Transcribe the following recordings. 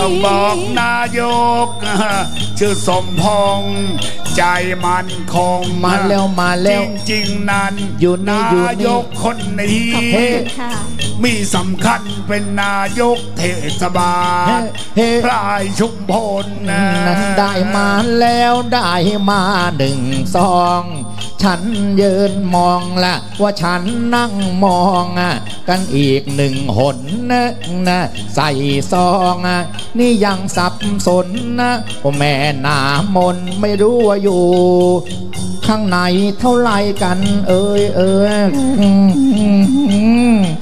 ต้องบอกนายก ชื่อสมพงษ์ใจมันคงมาแล้วมาแล้วจริงๆนั้นอยู่นี่อยู่นี่นายกคนนี้เฮ้ค่ะมีสำคัญเป็นนายกเทศบาลเฮ้เฮ้ พรายชุมพลนะนั้นได้มาแล้วได้มาหนึ่งซอง ฉันยืนมองละว่าฉันนั่งมองอะกันอีกหนึ่งหนนะนะใส่ซองอะนี่ยังสับสนนะแม่หนามนไม่รู้ว่าอยู่ ข้างในเท่าไรกัน เอ้ยเอ้ย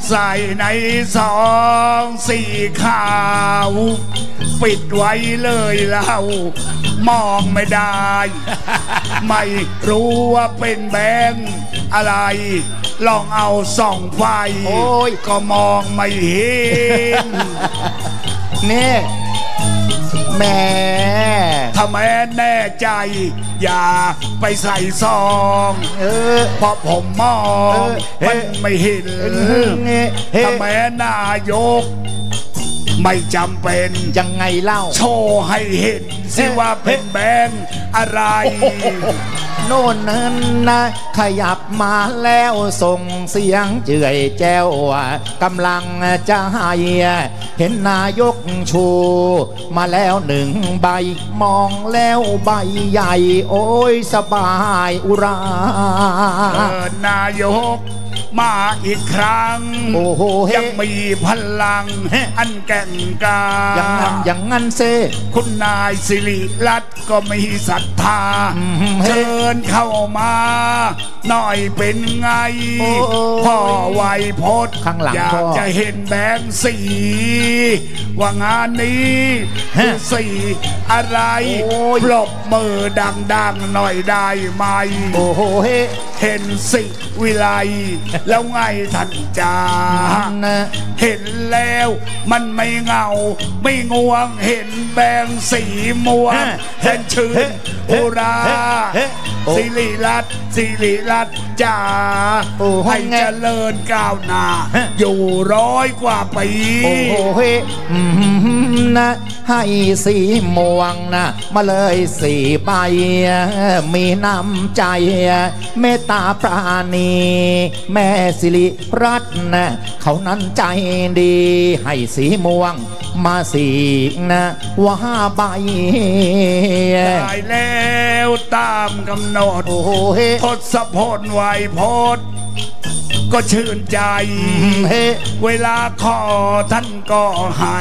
ใส่ในซองสีขาว ปิดไว้เลยเรามองไม่ได้ ไม่รู้ว่าเป็นแบงค์อะไร ลองเอาส่องไฟโอ้ยก็มองไม่เห็นนี่แหม่ถ้าแม่แน่ใจ อย่าไปใส่ซองเออเพราะผมมองเออมันไม่เห็นเฮ้ถ้าแม่นายก ไม่จำเป็น ยังไงเล่า โชว์ให้เห็นสิว่าเป็นแบงค์อะไร โน่นนั้นนะขยับมาแล้วส่งเสียงเจื่อยแจ้วกำลังจะให้เห็นนายกชู มาแล้วหนึ่งใบ มองแล้วใบใหญ่ โอ้ยสบายอุรา เออนายก มาอีกครั้ง โอ้โหเฮ้ยังมีพลังเฮ้อันแก่งกาอย่างนั้นอย่างนั้นเซ คุณนายสิริรัตน์ก็มีศรัทธาอืมเฮ้เชิญเข้ามา หน่อยเป็นไงโอ้โอ้พ่อไวยพจน์ข้างหลังอยาพ่กอจะเห็นแบงค์สี ว่างานนี้ฮะคือสีอะไรโอ้ยปรบมือดังๆหน่อยได้ไหม โอ้โหเฮ้เห็นสิวิไลแล้วไงท่านจ้านะเห็นแล้วมันไม่เหงา ไม่ง่วงเห็นแบงสีม่วงฮะเห็นชื่เฮ้นเฮ้ โอราเฮ้เฮ้โอ้สิริรัตน์สิริรัตน์จ้าโอ้โหให้ไงเจริญก้าวหน้าฮะอยู่ร้อยกว่าปี โอ้โหเฮ้อืมนะให้สีม่วงนะมาเลยสีใบมีน้ำใจ เมตตาปราณี แม่สิริรัตน์นะเขานั้นใจดี ให้สีม่วงมาสีนะว่าใบได้แล้วตามกำหนดโอ้โหเฮ้ทศพลไวยพจน์ก็ชื่นใจเฮ้เวลาขอท่านก็ให้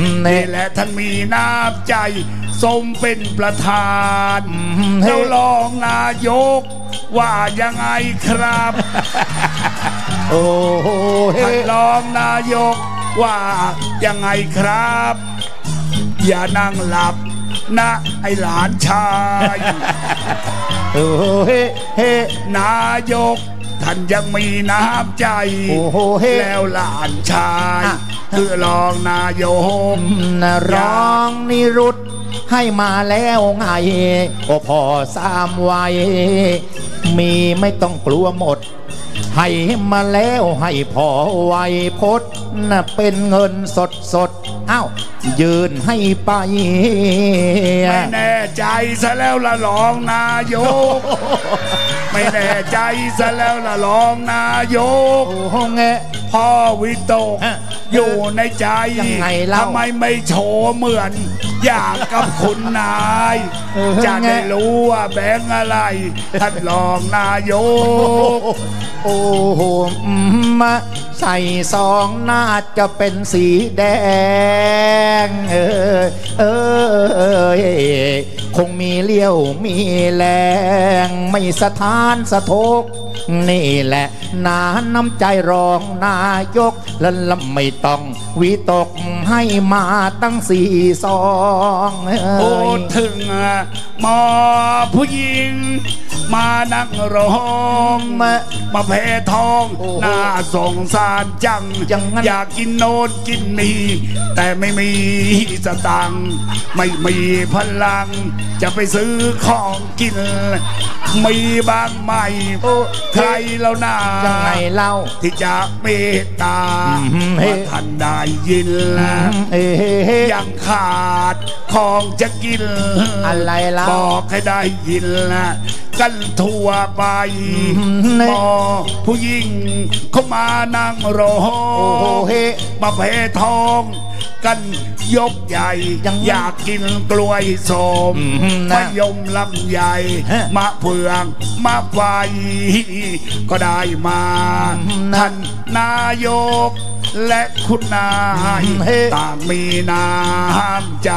อืมนี่แหละท่านมีน้ำใจ สมเป็นประธานมเฮ้แล้วรองนายก ว่ายังไงครับ โอ้โหเฮ้ท่านรองนายก ว่ายังไงครับ อย่านั่งหลับ นะ ไอหลานชายโอ้โหเฮ้เฮนายก ท่านยังมีน้ำใจ โอ้โหเฮ้แล้วหลานชายอะคือรองนายกนะร้องนิรุตให้มาแล้วไง โอ้พอสามวัยมีไม่ต้องกลัวหมด ให้มาแล้วให้พอไวพดนะเป็นเงินสดสด อ้าวยืนให้ไปไม่แน่ใจซะแล้วละรองนายก ไม่แน่ใจซะแล้วละรองนายกโอ้โหแงะ พ่อวิโตกฮะอยู่ในใจยังไงเล่าทำไมไม่โชว์เหมือน อยากกับคุณนาย เออจะได้ไงรู้ว่าแบงค์อะไรท่านรองนายก โอ้โหอืมมาใส่ซองน่าจะเป็นสีแดงเออเออเออคงมีเลี้ยวมีแรง ไม่สะท้านสะทก นี่แหละนาน้ำใจรองนายกและลำไม่ต้องวิตกให้มาตั้งสี่ซองโอ้พูดถึงหมอผู้หญิง มานั่งร้องมามาแพ้ท้องโอ้โหน่าสงสารจังอย่างนั้นอยากกินโน่นกินนี่ แต่ไม่มีสตังค์ไม่มีพลัง จะไปซื้อของกิน มีบางไหมโอ้ใครแล้วนายังไงเล่าที่จะเมตตาอืมเฮ้ว่าท่านได้ยินแล้วเอ้ยยังขาด ของจะกิน อะไรล่ะบอกให้ได้ยินละกันทั่วไปอืมหมอผู้หญิงเขามานั่งรอโอ้โหเฮ้มาเพทองกัน ยกใหญ่ยังอยากกินกล้วยส้มอืมนะมะยมลำใหญ่ฮะมะเฟืองมะไฟก็ได้มาอืมนะท่านนายกและคุณนายอืมเฮ้ต่างมีน้ำใจ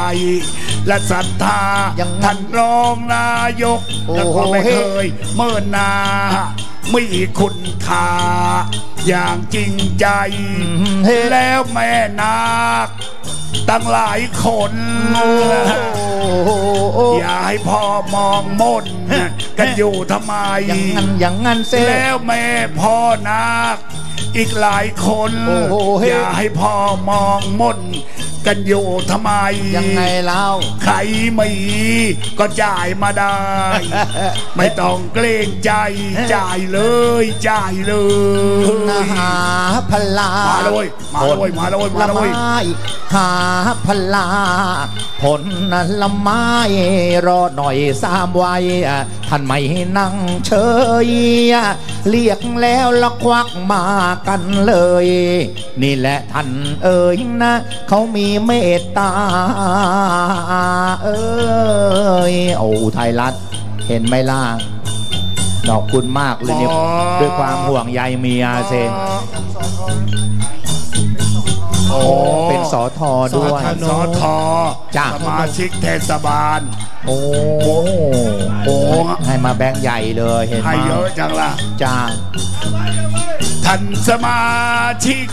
และศรัทธายังท่านรองนายกโอ้แล้วก็ไม่เฮ้เคยเมื่อนามีคุณค่าอย่างจริงใจมเฮ้แล้วแม่นาค ตั้งหลายคนโอ้โอ้อย่าให้พ่อมองมนกันอยู่ทำไม อย่างงั้นอย่างงั้นเซ่แล้วแม่พ่อนาคอีกหลายคนโอ้โหเฮ้อย่าให้พ่อมองมน กันอยู่ทำไม ยังไงเล่าใครมีก็จ่ายมาได้ ไม่ต้องเกรงใจ จ่ายเลยจ่ายเลยหาพลามาเลยมาเลยมาเลยมาเลยผลไม้หาพลา ผลละไม้รอหน่อยสามวัยท่านไม่นั่งเฉยเรียกแล้วละควักมากันเลย นี่แหละท่านเอ่ยนะ เขามีเมตตาเอ้ยโอ้ไทยรัฐเห็นไหมล่ะขอบคุณมากเลยเนี่ยอ๋อด้วยความห่วงใยเมียเซโอ้ เป็นสอทอด้วยท่านสอทอจ้ะสมาชิกเทศบาล โอ้โอ้ให้มาแบงค์ใหญ่เลยเห็นไหมให้เยอะจังล่ะจ้าท่านสมาชิก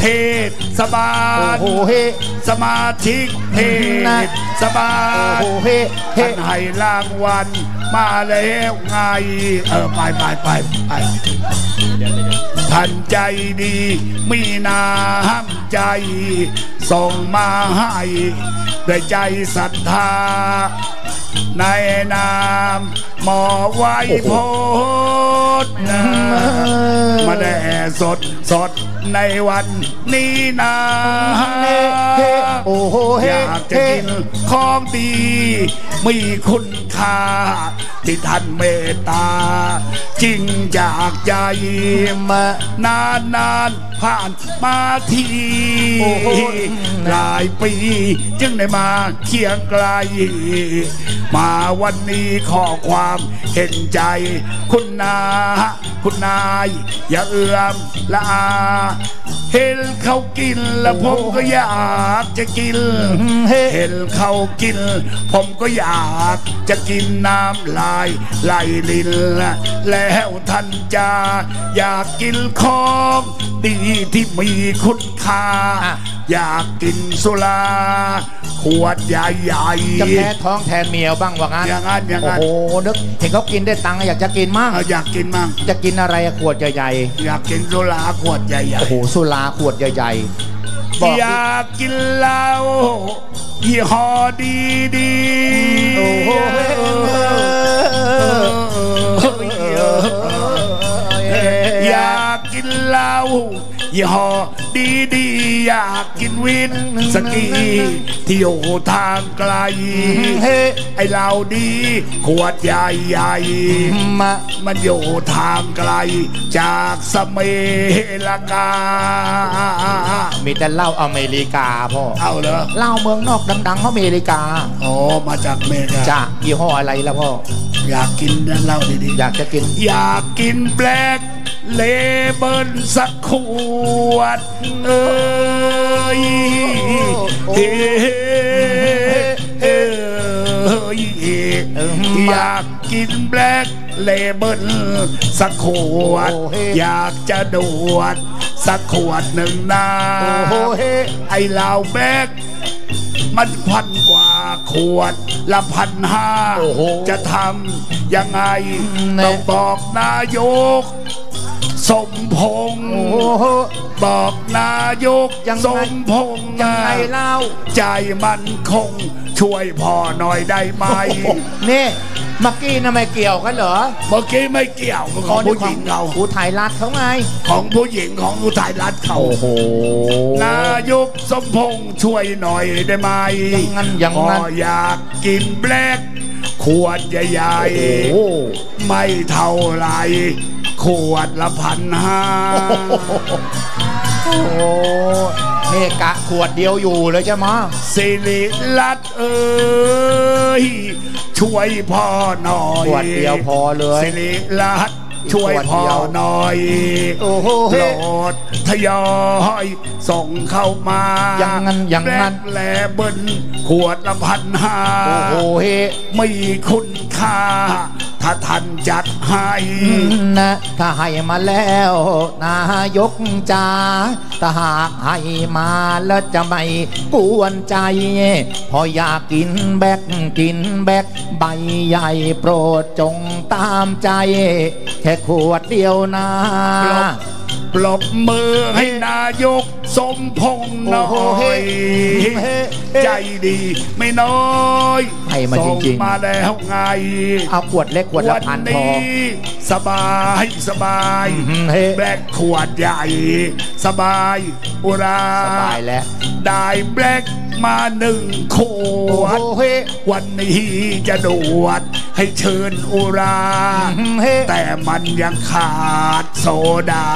เทศบาโอ้ลโหเฮ้สมาชิกเทศบาโอ้ลโหเฮ้เฮ้ท่านให้รางวัลมาแล้วไงเออไปไปไปไป ท่านใจดี มีน้ำใจ ส่งมาให้ด้วยใจศรัทธา ในนามหมอไว้โพธนะมาแด่สดสดในวันนี้นะเฮ้เฮ้โอ้โหอเฮ้ยากจะกินของดี มีคุณค่า ที่ท่านเมตตา จริงจากใจมานานนานผ่านมาทีหหลายปี จึงได้มาเคียงไกล มาวันนี้ขอความเห็นใจ คุณนา คุณนาย อย่าเอื้อมละอา เห็นเขากินแล้วผมก็อยากจะกินเฮ้เห็นเขากิน ผมก็อยากจะกินน้ำลายไหลลินแล้วท่านจะ อยากกินของดีที่มีคุณค่า อะอยากกินสุราขวดใหญ่จะแพ้ๆท้องแทนเมียบ้างว่างั้นอย่างนั้นอย่างโอ้นั้นโหนึกเห็นเขากินได้ตังค์อยากจะกินมั่งเอาอยากกินมั่งจะกินอะไรอะขวดใหญ่อยากกินสุราขวดใหญ่ๆโอ้โหสุราขวดใหญ่ๆบอกๆอยากกินเหล้ายี่ห้อดีดีๆโอ้โหอยาก กินเหล้ายี่ห้อดีดีๆอยากกินวินสกีที่อยู่ทางไกลเฮ้ไอเหล้าดีขวดใหญ่ใหญ่ๆมามันอยู่ทางไกล จากสเมลกา มีแต่เหล้าอเมริกาพ่อเอาเหรอเหล้าเมืองนอกดังๆเขาอเมริกาโอ้มาจากเมกาจ้ายี่ห้ออะไรล่ะพ่ออยากกินเหล้าดีๆอยากจะกิน อยากกินแบล็ก เลเบิลสักขวดเอ้ยโอ้เฮ้เอ้ยอยากกินแบล็กเลเบิลสักขวด อยากจะดวด สักขวดหนึ่งนาโอ้โหเฮ้ไอเหล้าแบล็กมันพันกว่าขวดละพันห้าจะทำยังไง ต้องบอกนายก สมพงษ์โอ้โหบอกนายกยังไง สมพงษ์ยังไงเล่า ใจมันคง ช่วยพ่อหน่อยได้ไหม นี่เมื่อกี้น่ะไม่เกี่ยวกันเหรอเมื่อกี้ไม่เกี่ยวมันของผู้หญิงเราอุทัยรัฐเขาไง ของผู้หญิงของอุทัยรัฐเขาโอ้โหนายกสมพงษ์ช่วยหน่อยได้ไหมอย่างนั้นอย่างนั้น พ่อยากกินแบล็กขวดใหญ่โอ้โห ๆ ไม่เท่าไหร ขวดละพันห้าโอ้โหนี่กะขวดเดียวอยู่เลยใช่ไหมะสิริรัตน์เอ้ยช่วยพ่อหน่อยขวดเดียวพอเลยสิริรัตน์ช่วยพ่อหน่อยโอ้โหโปรด ทยอยส่งเข้ามาอย่างนั้นอย่างนั้นแบล็คแลเบิลขวดละพันห้าโอ้โหเฮมีคุณค่า ถ้าท่านจัดให้นะถ้าให้มาแล้วนายกจ้าถ้าหากให้มาแล้วจะไม่กวนใจ พออยากกินแบกกินแบกใบใหญ่โปรดจงตามใจ แค่ขวดเดียวนะ ปลบมือให้นายก สมพงษ์หน่อโอ้โหเฮ้ยเฮ้ใจดีไม่น้อยให้มาจริงๆส่มาแล้วไงเอาขวดเล็กขวดละพันพอนี้สบายสบายอืมเฮ้แบล็กขวดใหญ่ สบายอุราสบายแล้วได้แบล็กมาหนึ่งขโอ้วดโหเฮ้วันนี้จะดวดให้เชิญอุราอืมเฮ้แต่มันยังขาดโซดา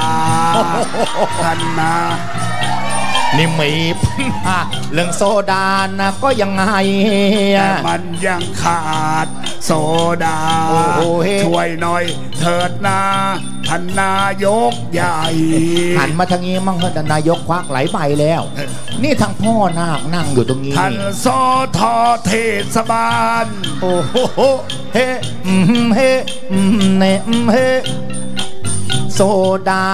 ท่านนะ นี่มีอะเรื่องโซดานะก็ยังไงแต่มันยังขาดโซดาโอ้โหเฮ้ช่วยหน่อยเถิดนาท่านนายกใหญ่ หันมาทางนี้มั่งเถอะนายกควักหลายใบแล้ว นี่ทางพ่อนาคนั่งอยู่ตรงนี้ท่านสอทอเทศบาล โอ้โหเฮ้อืมเฮ้อืมเนอืมเฮ้ โซดา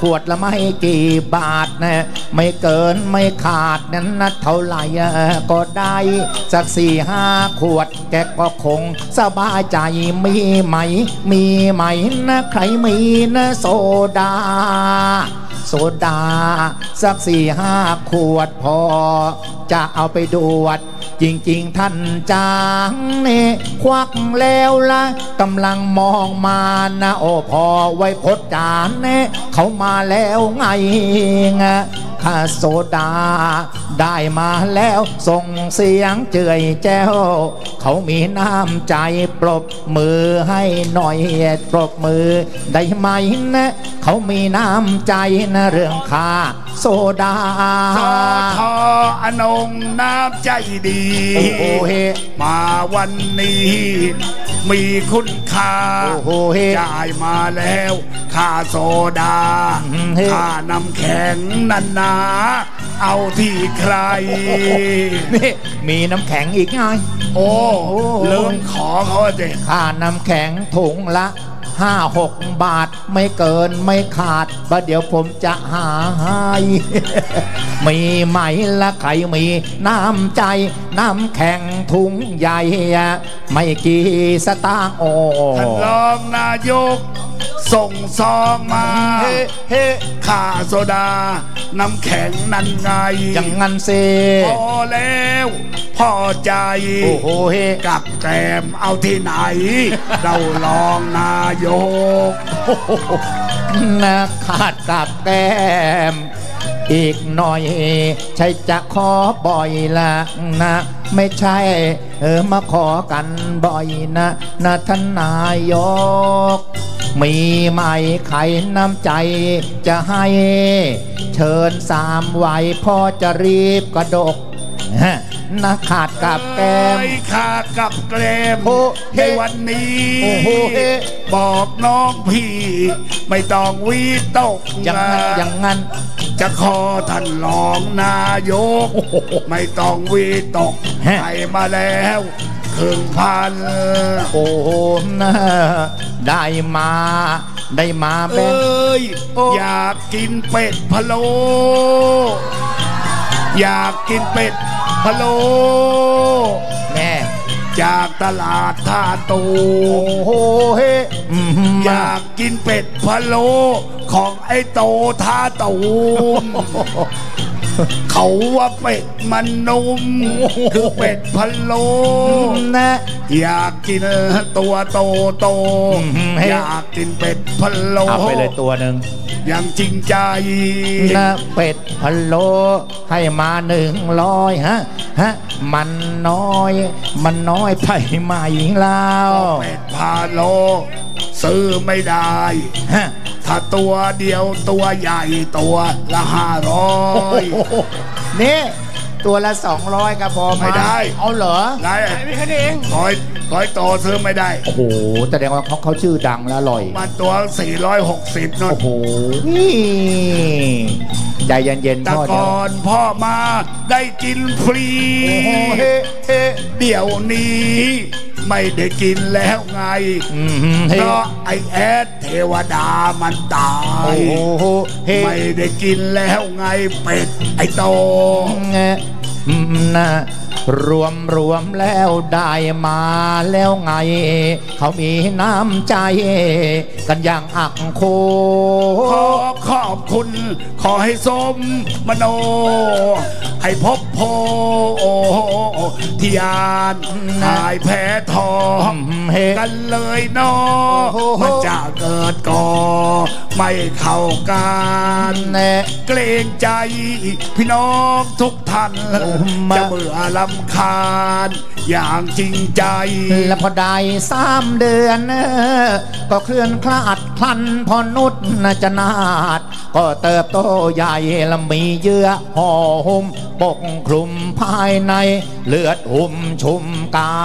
ขวดละไม่กี่บาทนะไม่เกินไม่ขาดนั้นนะเท่าไหร่ก็ได้ สักสี่ห้าขวดแกก็คงสบายใจมีไหม มีไหมนะใครมีนะโซดา โซดา สักสี่ห้าขวดพอ จะเอาไปดวดจริง ๆ ท่านจางเน่ควักแล้วละกำลังมองมานะโอพอไว้พดจานเน่เขามาแล้วไงงะข้าโซดา ได้มาแล้วส่งเสียงเจือยแจ้ว เขามีน้ำใจปรบมือให้หน่อยปรบมือได้ไหมนะเขามีน้ำใจนะเรื่องค่าโซดาสอทออนงน้ำใจดี โอ้โหเฮมาวันนี้มีคุณค่าโอ้โหเฮจ่ายมาแล้วค่าโซดาอืมเฮค่าน้ำแข็งนันนาเอาที่ใคร นี่ มีน้ำแข็งอีกไงโอ้โอ้เริ่มขอเขาสิค่าน้ำแข็งถุงละ ห้าหกบาทไม่เกินไม่ขาดประเดี๋ยวผมจะหาให้มีไหมละใครมีน้ำใจ น้ำแข็งถุงใหญ่อะไม่กี่สตางค์โอ้ท่านรองนายก ส่งซองมา เฮ้เฮ้ค่าโซดา น้ำแข็งนั่นไง อย่างงั้นเซพอแล้ว พอใจโอ้โหเฮกับแกมเอาที่ไหน เราลองนายกนะขาดกับแก้ม อีกหน่อย ใช่จะขอบ่อยละนะ ไม่ใช่ เออมาขอกันบ่อยนะนะท่านนายก มีไหมใครน้ำใจจะให้ เชิญสามไหวพ่อจะรีบกระดกฮะ นะขาดกับแก้มเอ้ยค่ากับแกลมโอ้เฮ้ในวันนี้โอ้โหเฮ้บอกน้องพี่ ไม่ต้องวีตกอย่างนั้นอย่างนั้นจะขอท่านรองนายก ไม่ต้องวีตกฮะให้มาแล้วครึ่งพันโอ้โหนะได้มาได้มาแบ่เอง้ยโอ้อยากกินเป็ดพะโล้ อยากกินเป็ดพะโล้แม่จากตลาดท่าตูโอ้มโหเฮ้อืมอยากกินเป็ดพะโล้ของไอ้โตท่าตูม เขาว่าเป็ดมันนุ่มคือเป็ดพะโล้นะอยากกินตัวโตโตอืมให้อยากกินเป็ดพะโล้เอาไปเลยตัวหนึ่งอย่างจริงใจนะเป็ดพะโลให้มาหนึ่งร้อยฮะฮะมันน้อย มันน้อยไปไหมแล้วเป็ดพะโล้ซื้อไม่ได้ฮะ ถ้าตัวเดียวตัวใหญ่ตัวละห้าร้อยนี่ ตัวละสองร้อยก็พอหไม่ได้ เอาเหรอไรไม่แค่นี้เองคอยคอยโตซื้อไม่ได้ โอ้โหแสดงว่าเขาเขาชื่อดังและอร่อยมันตัว 460นั่นโอ้โหใจเย็นๆแต่พ่อเดี๋ยวก่อนพ่อมาได้กินฟรีโอ้โหเฮ้เฮ้เดี๋ยวนี้ ไม่ได้กินแล้วไงอืมเฮ้เพราะไอแอดเทวดามันตาโอ้ยโหเฮ้ไม่ได้กินแล้วไงเป็ดไอโตแงอืมนะ รวมรวมแล้วได้มาแล้วไง เขามีน้ำใจ กันอย่างอักโค ขอขอบคุณ ขอให้สมมโน ให้พบโพที่ยานหายแพ้ทองเฮกันเลยนอโอ้โหมันจะเกิดก่อไม่เข้ากันแน่เกรงใจพี่น้องทุกท่านจะเบื่อลำคาญ อย่างจริงใจ แล้วพอได้สามเดือน ก็เคลื่อนคลาดคลันพอนุษนะจะนาด ก็เติบโตใหญ่และมีเยื่อห่อหุ้มปกคลุมภายใน เลือดหุ้มชุมกา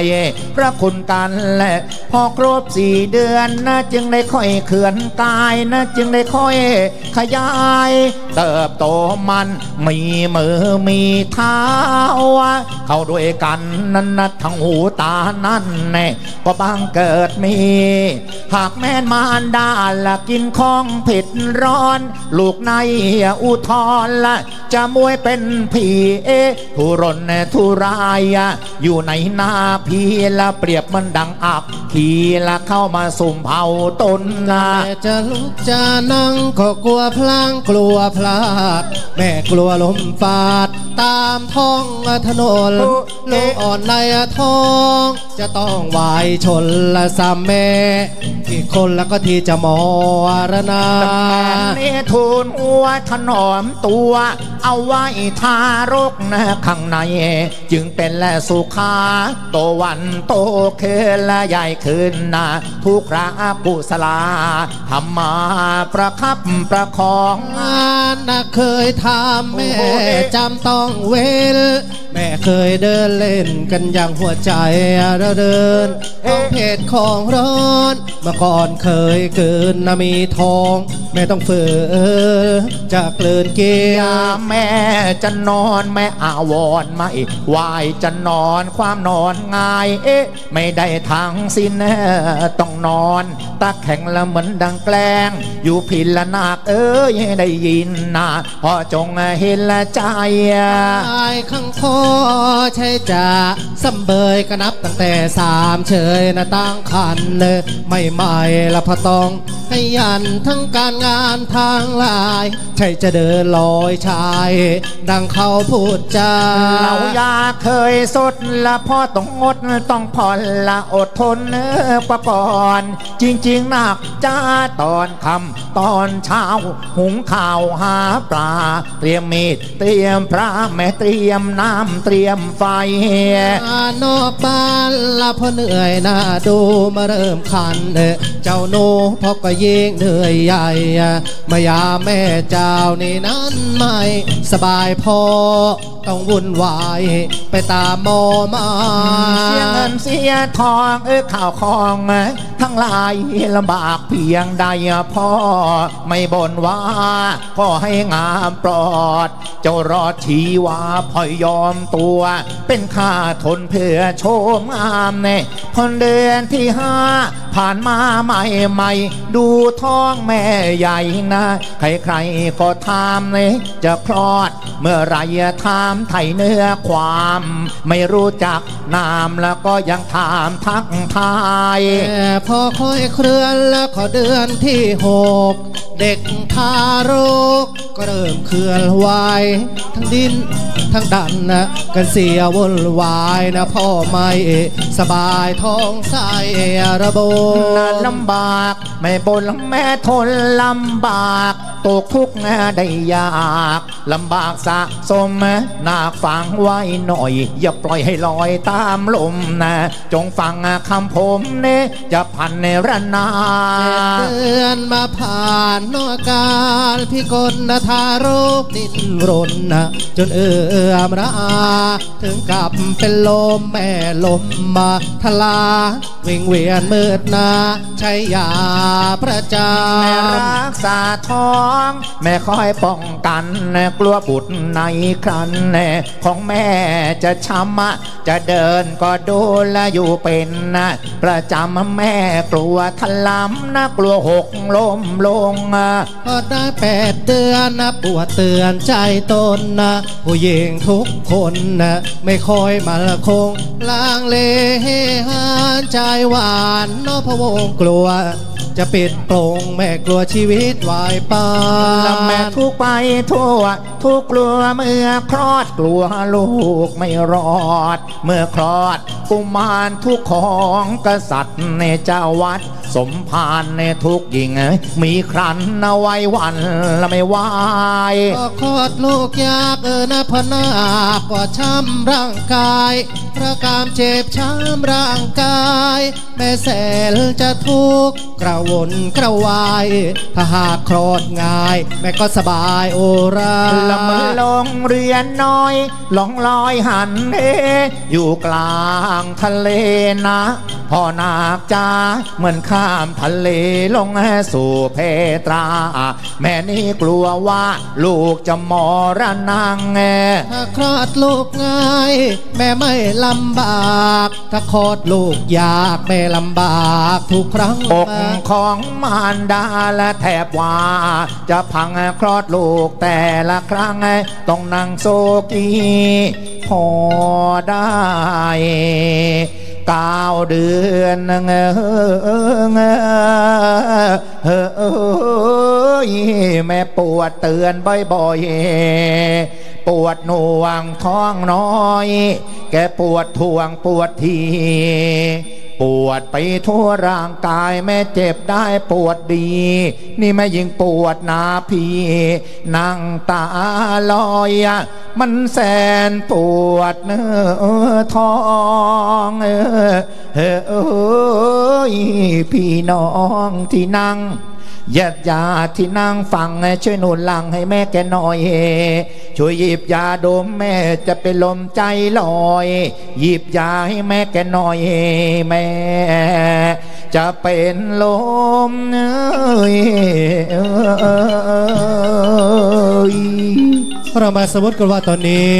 ย พระคุณกันแหละพอครบสี่เดือนนะจึงได้ค่อยเขื่อนกายนะจึงได้ค่อยขยาย เติบโตมันมีมือมีเท้าเข้าด้วยกันนั้นนะทั้งหูตานั่นแน่ก็บังเกิดมี หากแม่นมารดาละกินของผิดร้อน ลูกในอุทธรละจะมวยเป็นผีเอทุรนทุรายอยู่ในหน้าพีละเปรียบมันดังอับขีละเข้ามาสุ่มเผาตนนาจะลุกจะนั่งก็กลัวพลางกลัวพลาด แม่กลัวลมฟาด ตามท้องถนนโลกอ่อนในท้อง จะต้องวายชนละสามแม่อีกคนแล้วก็ที่จะมรณานี่ทูลหัวถนอมตัว เอาไว้ทารกนะข้างใน จึงเป็นและสุขาโตวันโตคืนและใหญ่ขึ้นนะทุกระกุศลาทำมาประคับประคองงานนะเคยทำแม่โอ้โหจำต้องเว้นแม่เคยเดินเล่นกันอย่างหัวใจเราเดินของเพศของร้อนเมื่อก่อนเคยเกินนะมีทอง แม่ต้องฝืนจะเกลืนเกียยาแม่จะนอนแม่อาวรณ์ไม่ไหวจะนอนความนอนง่ายเอ๊ะ ไม่ได้ทางสิ้นเอ่อต้องนอนตาแข็งละเหมือนดังแกล้ง อยู่พินละนาคเอ้ยได้ยินนะพอจงเห็นละใจตายข้างคอใช่จะสัมเบยก็นับตั้งแต่สามเฉยนะตั้งคันเลยไม่ไม่ละพะตองให้ยันทั้งการงานทางลาย ใช่จะเดินลอยชาย ดังเขาพูดจาเราอยากเคยสดละพ่อต้องงดต้องผ่อนละอดทนเออประกอนจริงๆหนักจ้าตอนคำตอนเช้า หุงข้าวหาปลา เตรียมมีดเตรียมพระแม่เตรียมน้ำเตรียมไฟนอกบ้านละพอเหนื่อยหน้าดูมาเริ่มคันเด้อเจ้าหนูพอก็ยิ่งเหนื่อยใหญ่มายาแม่เจ้านี่นั้นไม่สบายพอต้องวุ่นวายไปตามหมอมาเสียเงินเสียทองเออข่าวของ ทั้งหลายลำบากเพียงใดพ่อไม่บ่นว่าพ่อให้งามปลอด เจ้ารอดชีวาพอยยอมตัว เป็นข้าทนเพื่อโชมงามเน่พนเดือนที่ห้าผ่านมาใหม่ใหม่ดูท้องแม่ใหญ่นะ ใครๆก็ถามเลยจะคลอด เมื่อไรถามไทยเนื้อความ ไม่รู้จักนามแล้วก็ยังถามทักทายพอค่อยเคลื่อนแล้วขอเดือนที่หกเด็กทารกก็เริ่มเคลื่อนไหวทั้งดินทั้งดันนะกันเสียวุ่นวายนะพ่อไม่สบายท้องไส้ระบนานลำบาก ไม่บนแม่ทนลำบาก ตกทุกข์ได้ยากลำบากสะสมหนักฟังไว้หน่อย อย่าปล่อยให้ลอยตามลมนะ จงฟังคำผมเนจะพันในระนาเดือนมาผ่านนอกการพี่กลนะทารกดิ้นรนนะจนเอื้อมระอาถึงกับเป็นลมแม่ลมมาทลาวิ่งเวียนมืดนาใช้ยาประจแม่ำรักษาท้อง แม่คอยป้องกันกลัวบุตรในครันของแม่จะช้ำจะเดินก็ดูแลอยู่เป็นนะประจำแม่กลัวทะลำนะกลัวหกล้มลงพอได้แปดเดือนนะปวดเตือนใจตนนะผู้หญิงทุกคนนะไม่คอยมาละคงลางเลหานใจหวานนอพวงกลัว จะปิดโปรงแม่กลัวชีวิตวายปาแล้วแม่ทุกไปทั่ว ทุกกลัวเมื่อคลอดกลัวลูกไม่รอด เมื่อคลอดกุมารทุกของกษัตริย์ในเจ้าวัดสมภารในทุกหญิง มีครันเอาไว้วันละไม่ไหวก็คลอดลูกยากเออนะพนาก็ช้ำร่างกายพระกามเจ็บช้ำร่างกาย แม่แสนจะทุกข์กระวนกระวาย ถ้าหากคลอดง่าย แม่ก็สบายโอราละมันลงเรือนน้อยล่องลอยหันเฮอยู่กลางทะเลนะ พ่อนาคจ้าเหมือนข้ามทะเลลงสู่เพตรา แม่นี่กลัวว่าลูกจะมอระนังถ้าคลอดลูกง่าย แม่ไม่ลำบาก ถ้าคลอดลูกยากแม่ลำบากทุกครั้งอกของมารดาและแทบว่า จะพังคลอดลูกแต่ละครั้งต้องนั่งโซกีพอได้ เก้าเดือนเงเอยแม่ปวดเตือนบ่อยๆ ปวดหน่วงท้องน้อย แกปวดท่วงปวดที ปวดไปทั่วร่างกายแม่เจ็บได้ปวดดี นี่แม่ยิ่งปวดนาพีนั่งตาลอยมันแสนปวดเนื้อท้องเออเออเอยพี่น้องที่นั่ง ญาติญาติที่นั่งฟังช่วยหนุนหลังให้แม่แกหน่อย ช่วยหยิบยาดมแม่จะเป็นลมใจลอย หยิบยาให้แม่แกหน่อยแม่ จะเป็นลมเอ้ยเอ้ยเรามาสมมติกันว่าตอนนี้